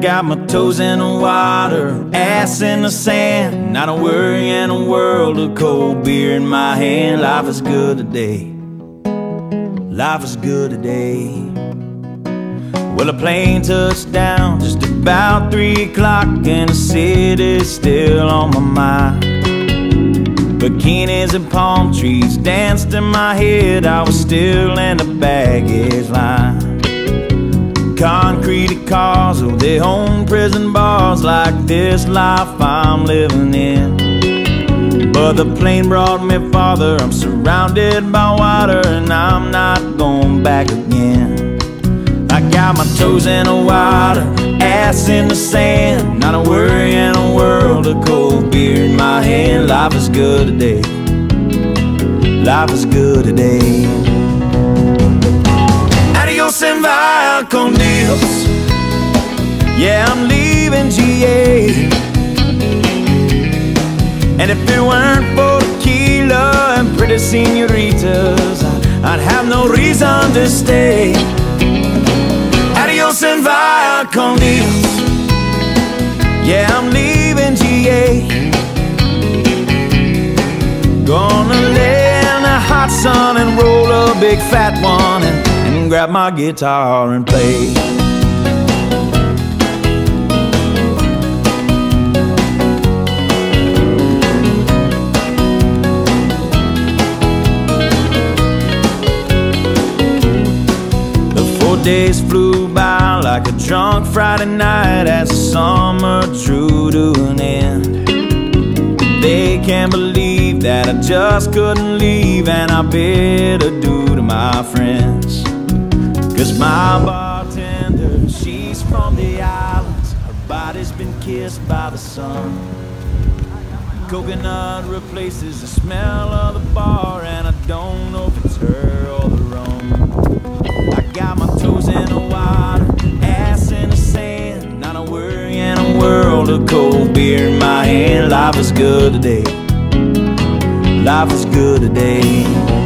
got my toes in the water, ass in the sand. Not a worry in a world of cold beer in my hand. Life is good today. Life is good today. Well, a plane touched down just about three o'clock, and the city's still on my mind. Bikinis and palm trees danced in my head. I was still in the baggage line concrete cars Oh, they own prison bars like this life I'm living in. But the plane brought me farther I'm surrounded by water and I'm not going back again. I got my toes in the water, ass in the sand Not a worry in a world of cold beer in my hand. Life is good today. Life is good today vaya con Dios Yeah, I'm leaving GA And if it weren't for tequila and pretty senoritas I'd have no reason to stay. Adios and vaya con Dios Yeah, I'm leaving GA Gonna lay in the hot sun and roll a big fat one grab my guitar and play. The four days flew by like a drunk Friday night as summer drew to an end. They can't believe that I just couldn't leave and I bid adieu to my friends. Cause my bartender, she's from the islands. Her body's been kissed by the sun. Coconut replaces the smell of the bar And I don't know if it's her or the rum. I got my toes in the water, ass in the sand. Not a worry in a world of cold beer in my hand. Life is good today. Life is good today